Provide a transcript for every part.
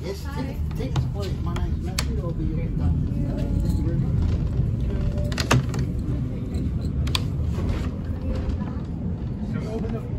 Yes, take, take it for it, man. It's nothing you.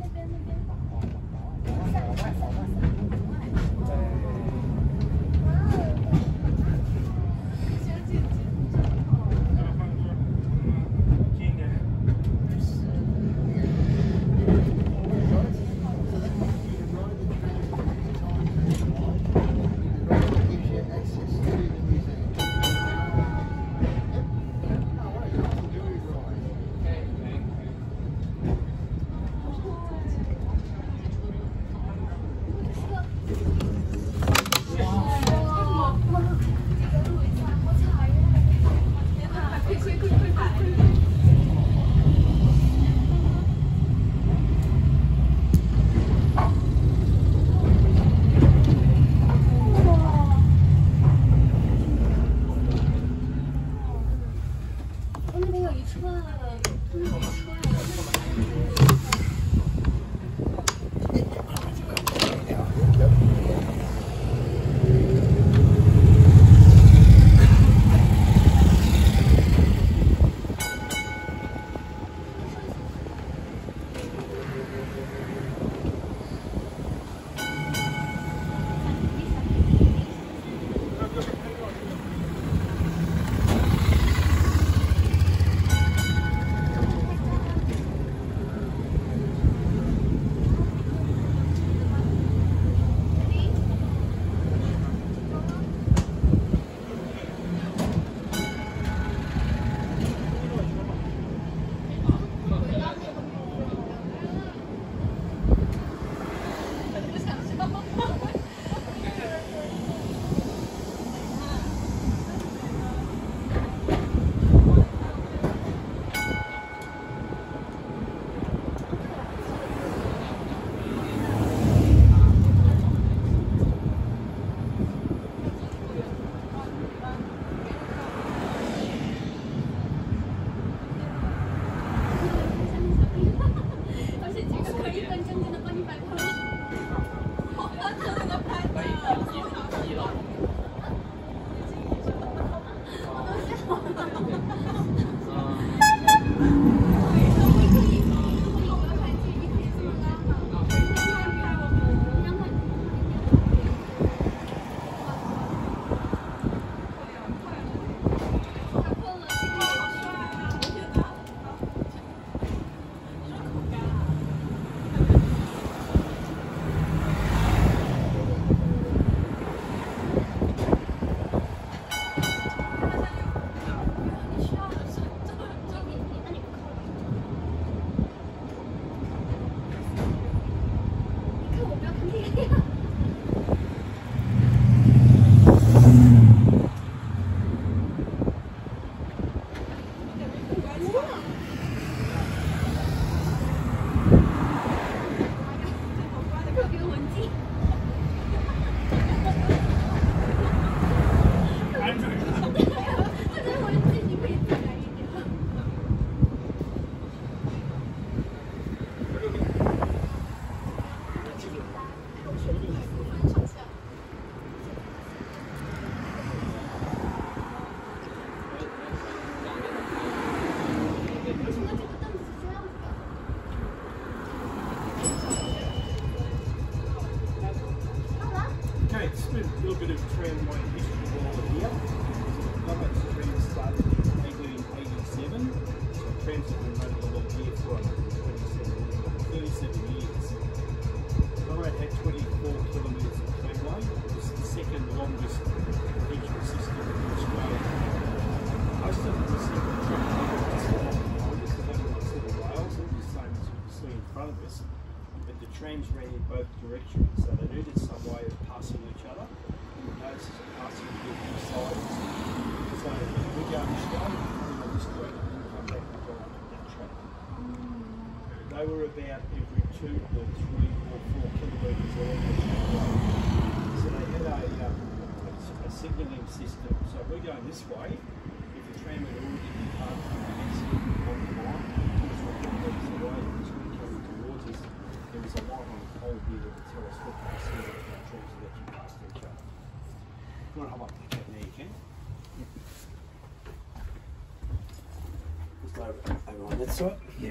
那边那边。both directions. So they needed some way of passing each other. The notices are passing different sides. So we go this way, we will just wait and come back and go under that track. They were about every two or three or four kilometres along the trackway. So they had a, um, a, a signalling system. So if we're going this way, if the tram had already departed on the pole here that would tell us what the speed of the trams had actually passed each other. If you want to hold up the cat now, you can. Just over, over on that side. Yeah.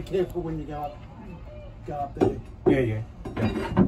Be careful when you go up, go up there. Yeah, yeah. yeah.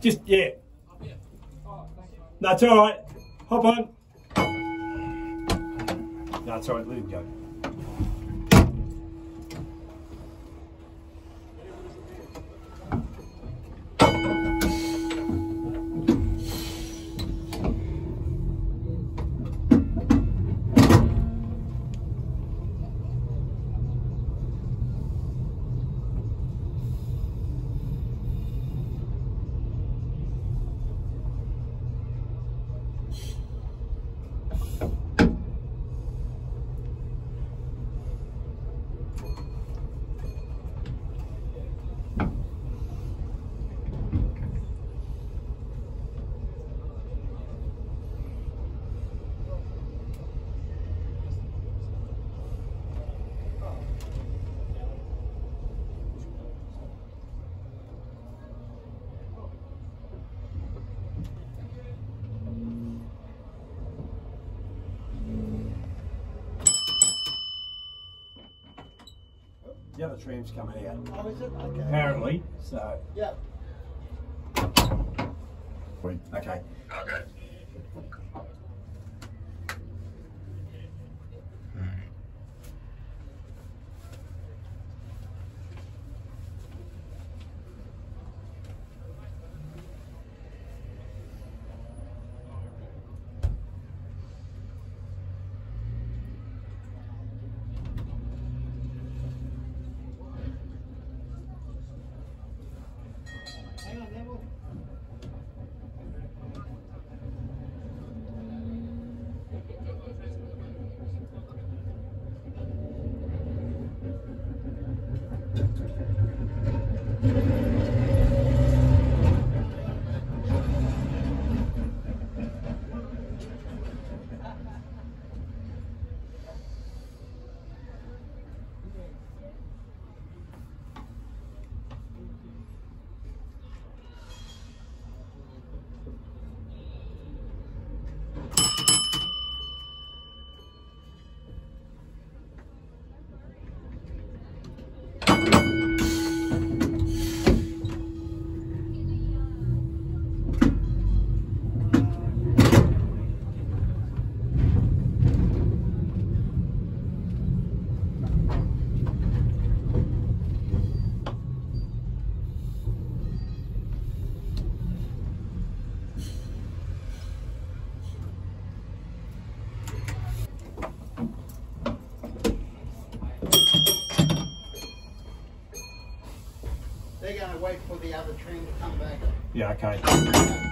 Just, yeah. That's all right. Hop on. That's all right. Let him go. The other tram's coming out. Oh, is it? Okay. Apparently. So. Yeah. Okay. Okay. Yeah, okay.